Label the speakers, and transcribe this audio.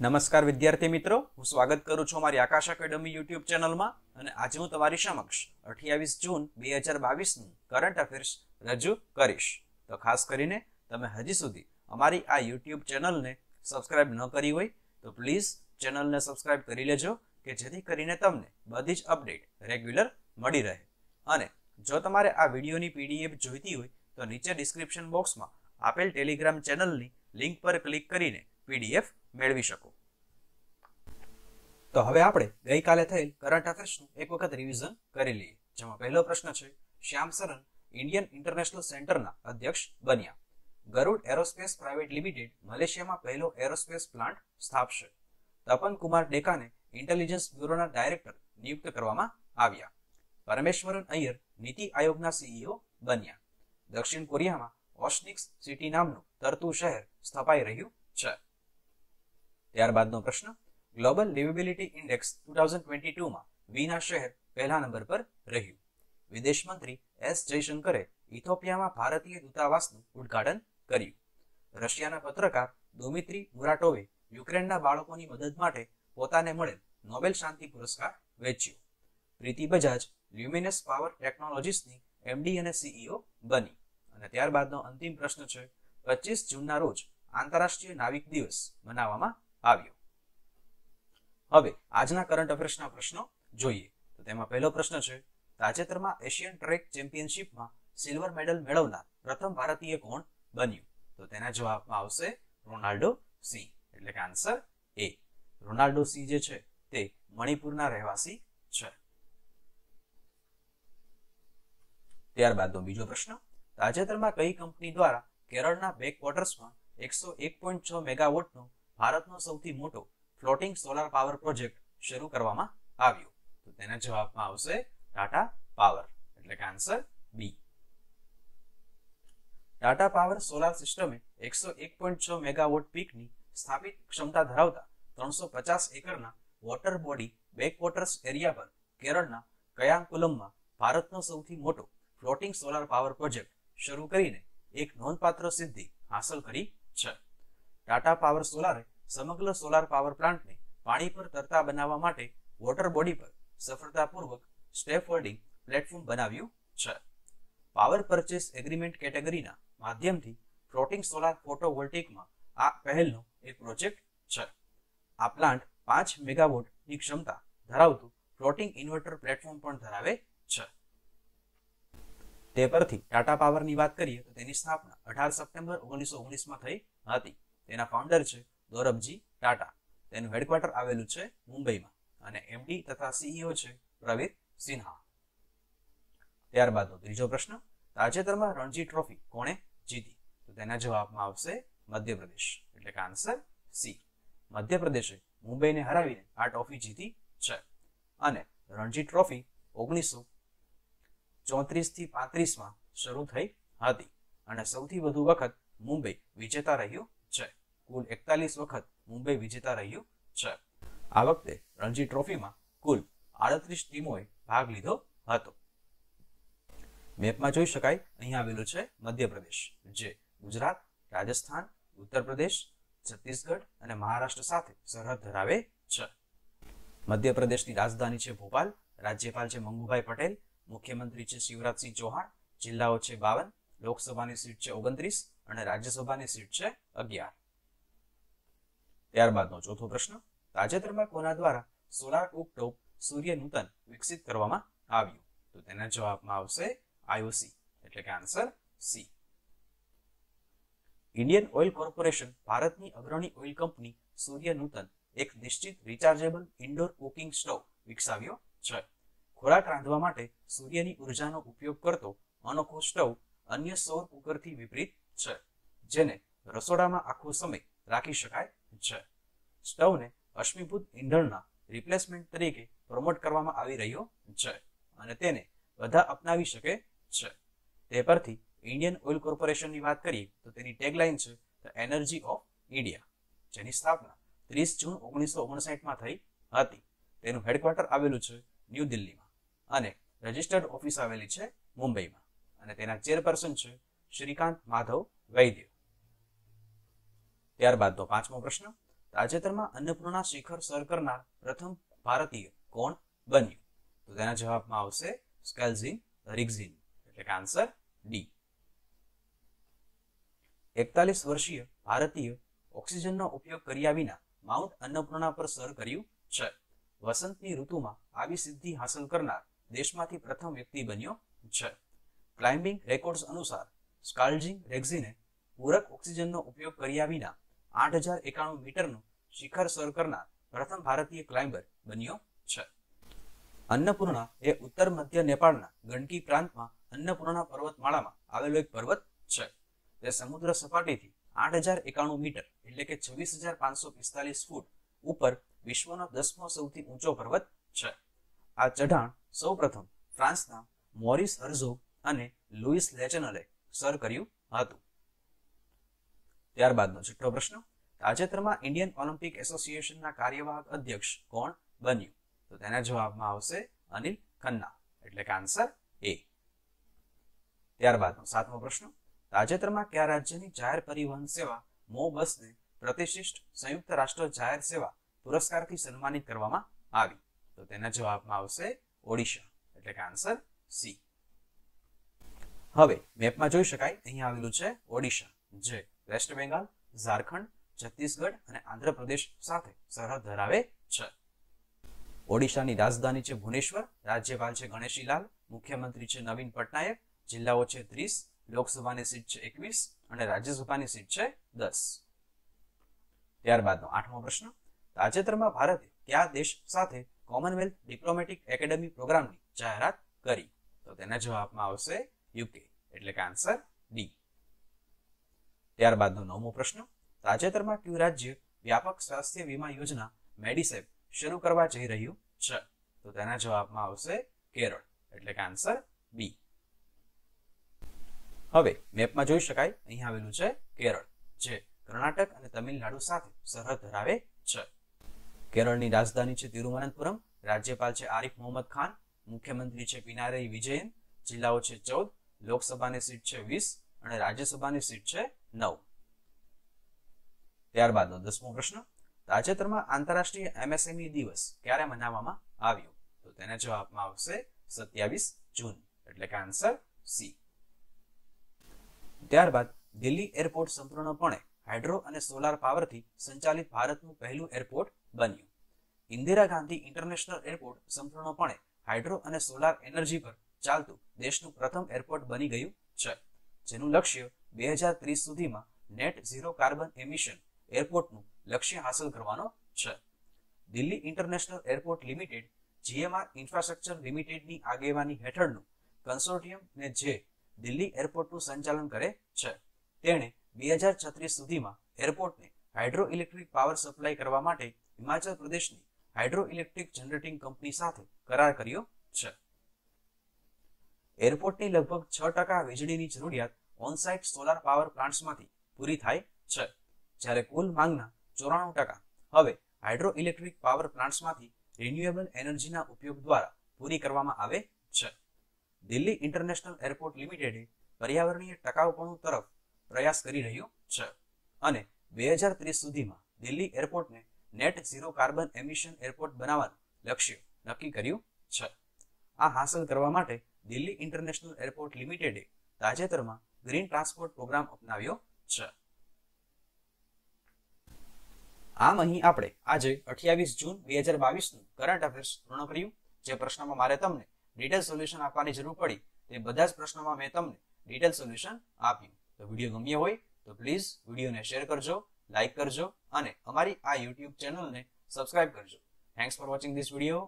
Speaker 1: નમસ્કાર વિદ્યાર્થી મિત્રો, હું સ્વાગત કરું છું અમારી આકાશ એકેડમી યુટ્યુબ ચેનલમાં અને આજે હું તમારી સમક્ષ અઠ્યાવીસ જૂન બે હજાર બાવીસનું કરંટ અફેર્સ રજૂ કરીશ. તો ખાસ કરીને તમે હજી સુધી અમારી આ યુટ્યુબ ચેનલને સબસ્ક્રાઇબ ન કરી હોય તો પ્લીઝ ચેનલને સબસ્ક્રાઇબ કરી લેજો કે જેથી કરીને તમને બધી જ અપડેટ રેગ્યુલર મળી રહે. અને જો તમારે આ વિડીયોની પીડીએફ જોઈતી હોય તો નીચે ડિસ્ક્રિપ્શન બોક્સમાં આપેલ ટેલિગ્રામ ચેનલની લિંક પર ક્લિક કરીને પીડીએફ મેળવી શકો. તો હવે આપણે ગઈકાલે થયેલ કરંટ અફેર્સનું એક વખત રિવિઝન કરી લઈએ, જેમાં પહેલો પ્રશ્ન છે, શ્યામ સરન ઇન્ડિયન ઇન્ટરનેશનલ સેન્ટરના અધ્યક્ષ બન્યા. ગરુડ એરોસ્પેસ પ્રાઇવેટ લિમિટેડ મલેશિયામાં પહેલો એરોસ્પેસ પ્લાન્ટ સ્થાપશે. તપન કુમાર ડેકાને ઇન્ટેલિજન્સ બ્યુરોના ડાયરેક્ટર નિયુક્ત કરવામાં આવ્યા. પરમેશ્વરન અય્યર નીતિ આયોગના સીઈઓ બન્યા. દક્ષિણ કોરિયામાં ઓસ્નિક્સ સિટી નામનું તરતું શહેર સ્થપાઈ રહ્યું છે. ત્યારબાદનો પ્રશ્ન global liveability index two thousand twenty ટુમાં વીના શહેર પહેલા નંબર પર રહ્યું. વિદેશ મંત્રી એસ જયશંકરે ઇથોપિયામાં ભારતીય દૂતાવાસનું ઉદ્ઘાટન કર્યું. રશિયાના પત્રકાર દોમિત્રી મુરાટોવે યુક્રેનના બાળકોની મદદ માટે પોતાને મળેલ નોબેલ શાંતિ પુરસ્કાર વેચ્યો. પ્રીતિ બજાજ, લ્યુમિનસ પાવર ટેકનોલોજીસની એમડી અને સીઈઓ બની. અને ત્યારબાદનો અંતિમ પ્રશ્ન છે પચીસ જૂનના રોજ આંતરરાષ્ટ્રીય નાવિક દિવસ મનાવવામાં આવ્યો. હવે, આજના કરંટ અફેર્સના પ્રશ્નો જોઈએ. તો તેમાં પહેલો પ્રશ્ન છે, તાજેતરમાં એશિયન ટ્રેક ચેમ્પિયનશિપમાં સિલ્વર મેડલ મેળવનાર પ્રથમ ભારતીય કોણ બન્યું? તો તેના જવાબમાં આવશે રોનાલ્ડો સી. એટલે કે આન્સર એ. રોનાલ્ડો સી જે છે, તે મણિપુરના રહેવાસી છે. ત્યારબાદનો બીજો પ્રશ્ન. તાજેતરમાં કઈ કંપની દ્વારા કેરળના બેક ક્વાર્ટર્સમાં એકસો એક પોઈન્ટ છ મેગાવોટનો ભારતનો સૌથી મોટો ફ્લોટિંગ સોલાર પાવર પ્રોજેક્ટ શરૂ કરવામાં આવ્યો. તો તેના જવાબમાં આવશે ટાટા પાવર. એટલે કે answer B. Tata power solar સિસ્ટમે એકસો એક પોઈન્ટ છ મેગાવોટ પીકની સ્થાપિત ક્ષમતા ધરાવતા ત્રણસો પચાસ એકરના water body back waters area પર કેરળના કયાંકુલમમાં ભારતનો સૌથી મોટો ફ્લોટિંગ સોલાર પાવર પ્રોજેક્ટ શરૂ કરીને એક નોંધપાત્ર સિદ્ધિ હાંસલ કરી છે. ટાટા પાવર સોલારે સમગ્ર સોલાર પાવર પ્લાન્ટને પાણી પર તરતા બનાવવા માટે વોટર બોડી પર સફળતાપૂર્વક સ્ટેપ ફોલ્ડિંગ પ્લેટફોર્મ બનાવ્યું છે. પાવર પરચેસ એગ્રીમેન્ટ કેટેગરીના માધ્યમથી ફ્લોટિંગ સોલાર ફોટોવોલ્ટિકમાં આ પહેલનો એક પ્રોજેક્ટ છે. આ પ્લાન્ટ પાંચ મેગાવોટની ક્ષમતા ધરાવતું ફ્લોટિંગ ઇન્વર્ટર પ્લેટફોર્મ પણ ધરાવે છે. તે પરથી ટાટા પાવરની વાત કરીએ તો તેની સ્થાપના અઢાર સપ્ટેમ્બર ઓગણીસો ઓગણીસમાં થઈ હતી. તેના ફાઉન્ડર છે ગૌરવજી ટાટા. તેનું હેડક્વાર્ટર આવેલું છે મુંબઈમાં. અને એમડી તથા સીઈઓ છે પ્રવીર સિન્હા. ત્યારબાદનો ત્રીજો પ્રશ્ન, તાજેતરમાં રણજી ટ્રોફી કોણે જીતી? તો તેના જવાબમાં આવશે મધ્યપ્રદેશ. એટલે કે આન્સર સી મધ્યપ્રદેશે મુંબઈને હરાવીને આ ટ્રોફી જીતી છે. અને રણજી ટ્રોફી ઓગણીસો ચોત્રીસથી પાંત્રીસમાં શરૂ થઈ હતી. અને સૌથી વધુ વખત મુંબઈ વિજેતા રહ્યું છે કુલ એકતાલીસ વખત મુંબઈ વિજેતા રહ્યું. છે આ વખતે રણજી ટ્રોફીમાં કુલ આડત્રીસ ટીમોએ ભાગ લીધો હતો. મેપમાં જોઈ શકાય, અહીં આવેલું છે મધ્યપ્રદેશ, જે ગુજરાત, રાજસ્થાન ઉત્તર પ્રદેશ છત્તીસગઢ અને મહારાષ્ટ્ર સાથે સરહદ ધરાવે છે. મધ્યપ્રદેશની રાજધાની છે ભોપાલ, રાજ્યપાલ છે મંગુભાઈ પટેલ, મુખ્યમંત્રી છે શિવરાજસિંહ ચૌહાણ, જિલ્લાઓ છે બાવન, લોકસભાની સીટ છે ઓગણત્રીસ અને રાજ્યસભાની સીટ છે અગિયાર. ત્યારબાદનો ચોથો પ્રશ્ન, તાજેતરમાં કોના દ્વારા સોલાર કુકટોપ સૂર્ય નૂતન વિકસિત કરવામાં આવ્યું? તો તેના જવાબમાં આવશે આઈઓસી એટલે કે answer C. Indian oil corporation ભારતની અગ્રણી ઓઇલ કંપની સૂર્ય નૂતન એક નિશ્ચિત રિચાર્જેબલ ઇન્ડોર કુકિંગ સ્ટોવ વિકસાવ્યો છે. ખોરાક રાંધવા માટે સૂર્યની ઉર્જાનો ઉપયોગ કરતો અનોખો સ્ટવ અન્ય સૌર કુકરથી વિપરીત છે જેને રસોડામાં આખો સમય રાખી શકાય છે સ્ટવને અશ્મિભૂત ઈંધણના રિપ્લેસમેન્ટ તરીકે પ્રમોટ કરવામાં આવી રહ્યો છે અને તેને બધા અપનાવી શકે છે તે પરથી ઇન્ડિયન ઓઇલ કોર્પોરેશનની વાત કરીએ, તો તેની ટેગલાઇન છે ધ એનર્જી ઓફ ઇન્ડિયા જેની સ્થાપના ત્રીસ જૂન ઓગણીસો ઓગણસાઠમાં થઈ હતી. તેનું હેડક્વાર્ટર આવેલું છે ન્યૂ દિલ્હીમાં અને રજિસ્ટર્ડ ઓફિસ આવેલી છે મુંબઈમાં. અને તેના ચેરપર્સન છે શ્રીકાંત માધવ વૈદ્ય. ત્યારબાદનો પાંચમો પ્રશ્ન. તાજેતરમાં અન્નપૂર્ણા શિખર સર કરનાર પ્રથમ ભારતીય કોણ બન્યું? તો તેના જવાબમાં આવશે સ્કેલ્ઝિન રિગ્ઝિન, એટલે કે આન્સર ડી એકતાલીસ વર્ષીય ભારતીય ઓક્સિજનનો ઉપયોગ કર્યા વિના માઉન્ટ અન્નપૂર્ણા પર સર કર્યું છે. વસંતની ઋતુમાં આવી સિદ્ધિ હાંસલ કરનાર દેશમાંથી પ્રથમ વ્યક્તિ બન્યો છે. ક્લાઇમ્બિંગ રેકોર્ડ્સ અનુસાર સ્કાલ્જિંગ રેક્ઝિને પૂરક ઓક્સિજનનો ઉપયોગ કર્યા વિના આઠ હજાર એકાણું મીટરનું શિખર સર કરનાર પ્રથમ ભારતીય ક્લાઇમ્બર બન્યો છે. અન્નપૂર્ણા એ ઉત્તર મધ્ય નેપાળના ગંડકી પ્રાંતમાં અન્નપૂર્ણા પર્વતમાળામાં આવેલો એક પર્વત છે. તે સમુદ્ર સપાટીથી આઠ હજાર એકાણું મીટર એટલે કે છવ્વીસ હજાર પાંચસો પિસ્તાલીસ ફૂટ ઉપર વિશ્વનો દસમો સૌથી ઊંચો પર્વત છે. આ ચઢાણ સૌ પ્રથમ ફ્રાન્સના મોરિસ હર્ઝો અને લુઈસ લેચનલે સર કર્યું હતું. ત્યારબાદનો છઠ્ઠો પ્રશ્ન, તાજેતરમાં ઇન્ડિયન ઓલિમ્પિક એસોસિએશનના કાર્યવાહક અધ્યક્ષ કોણ બન્યું? તો તેના જવાબમાં આવશે અનિલ ખન્ના, એટલે કે આન્સર એ. ત્યારબાદનો સાતમો પ્રશ્ન, તાજેતરમાં કયા રાજ્યની જાહેર પરિવહન સેવા મો બસને પ્રતિષ્ઠિત સંયુક્ત રાષ્ટ્ર જાહેર સેવા પુરસ્કારથી સન્માનિત કરવામાં આવી? તો તેના જવાબમાં આવશે ઓડિશા, એટલે કે આન્સર સી. હવે મેપમાં જોઈ શકાય, અહીં આવેલું છે ઓડિશા, જે વેસ્ટ બેંગાલ, ઝારખંડ, છત્તીસગઢ અને આંધ્રપ્રદેશ સાથે સરહદ ધરાવે છે. ઓડિશાની રાજધાની છે ભુવનેશ્વર, રાજ્યપાલ છે ગણેશીલાલ, મુખ્યમંત્રી છે નવીન પટનાયક, જિલ્લાઓ છે ત્રીસ, લોકસભાની સીટ છે એકવીસ અને રાજ્યસભાની સીટ છે દસ. ત્યારબાદનો આઠમો પ્રશ્ન, તાજેતરમાં ભારતે કયા દેશ સાથે કોમનવેલ્થ ડિપ્લોમેટિક એકેડેમી પ્રોગ્રામની જાહેરાત કરી? તો તેના જવાબમાં આવશે યુકે. એટલે કે આન્સર ડી ત્યારબાદનો નવમો પ્રશ્ન. તાજેતરમાં કયું રાજ્ય વ્યાપક સ્વાસ્થ્ય વીમા યોજના મેડિસેપ શરૂ કરવા જઈ રહ્યું છે? તો તેના જવાબમાં આવશે કેરળ. એટલે કે આન્સર બી હવે મેપમાં જોઈ શકાય. અહીં આવેલું છે કેરળ, જે કર્ણાટક અને તમિલનાડુ સાથે સરહદ ધરાવે છે. કેરળની રાજધાની છે તિરુવનંતપુરમ. રાજ્યપાલ છે આરિફ મોહમ્મદ ખાન. મુખ્યમંત્રી છે પિનારાઈ વિજયન. જિલ્લાઓ છે ચૌદ. લોકસભાની સીટ છે વીસ અને રાજ્યસભાની સીટ છે નવ. ત્યારબાદનો દસમો પ્રશ્ન, તાજેતરમાં આંતરરાષ્ટ્રીય એમએસએમઈ દિવસ ક્યારે મનાવવામાં આવ્યો? તો તેના જવાબમાં આવશે સત્યાવીસ જૂન, એટલે કે આન્સર સી. ત્યારબાદ, દિલ્હી એરપોર્ટ સંપૂર્ણપણે હાઇડ્રો અને સોલાર પાવરથી સંચાલિત ભારતનું પહેલું એરપોર્ટ બન્યું. ઇન્દિરા ગાંધી ઇન્ટરનેશનલ એરપોર્ટ સંપૂર્ણપણે હાઇડ્રો અને સોલાર એનર્જી પર ચાલતું દેશનું પ્રથમ એરપોર્ટ બની ગયું છે, જેનું લક્ષ્ય બે હજાર ત્રીસ સુધીમાં નેટ ઝીરો કાર્બન એમિશન એરપોર્ટનું લક્ષ્ય હાંસલ કરવાનો છે. Delhi international airport limited, GMR infrastructure લિમિટેડની આગેવાની હેઠળનું કન્સોર્ટિયમ ને જે દિલ્હી એરપોર્ટનું સંચાલન કરે છે, તેણે બે હજાર છત્રીસ સુધીમાં એરપોર્ટને હાઇડ્રો ઇલેક્ટ્રિક પાવર સપ્લાય કરવા માટે હિમાચલ પ્રદેશની હાઇડ્રો ઇલેક્ટ્રિક જનરેટિંગ કંપની સાથે કરાર કર્યો છે. એરપોર્ટની લગભગ છ ટકા વીજળીની જરૂરિયાત ઓનસાઇટ સોલાર પાવર પ્લાન્ટ્સમાંથી પૂરી થાય છે. જ્યારે કુલ માંગના ચોરાણું ટકા. હવે હાઇડ્રો ઇલેક્ટ્રિક પાવર પ્લાન્ટ્સમાંથી રિન્યુએબલ એનર્જીના ઉપયોગ દ્વારા પૂરી કરવામાં આવે છે. દિલ્હી ઇન્ટરનેશનલ એરપોર્ટ લિમિટેડે પર્યાવરણીય ટકાઉપણું તરફ પ્રયાસ કરી રહ્યું છે. અને બે હજાર ત્રીસ સુધીમાં Delhi એરપોર્ટને net zero carbon emission airport બનાવવાનું લક્ષ્ય નક્કી કર્યું છે. આ હાંસલ કરવા માટે દિલ્હી ઇન્ટરનેશનલ એરપોર્ટ લિમિટેડે તાજેતરમાં ગ્રીન ટ્રાન્સપોર્ટ પ્રોગ્રામ અપનાવ્યો છે. આમ અહીં આપણે આજે અઠ્યાવીસ જૂન બે હજાર બાવીસનું કરંટ અફેર્સ પૂર્ણ કર્યું. જે પ્રશ્નમાં મારે તમને ડિટેલ સોલ્યુશન આપવાની જરૂર પડી તે બધા જ પ્રશ્નોમાં મેં તમને ડિટેલ સોલ્યુશન આપ્યું. તો વીડિયો ગમ્યો હોય તો પ્લીઝ વિડીયોને શેર કરજો લાઇક કરજો અને અમારી આ યુટ્યુબ ચેનલને સબસ્ક્રાઇબ કરજો. Thanks for watching this video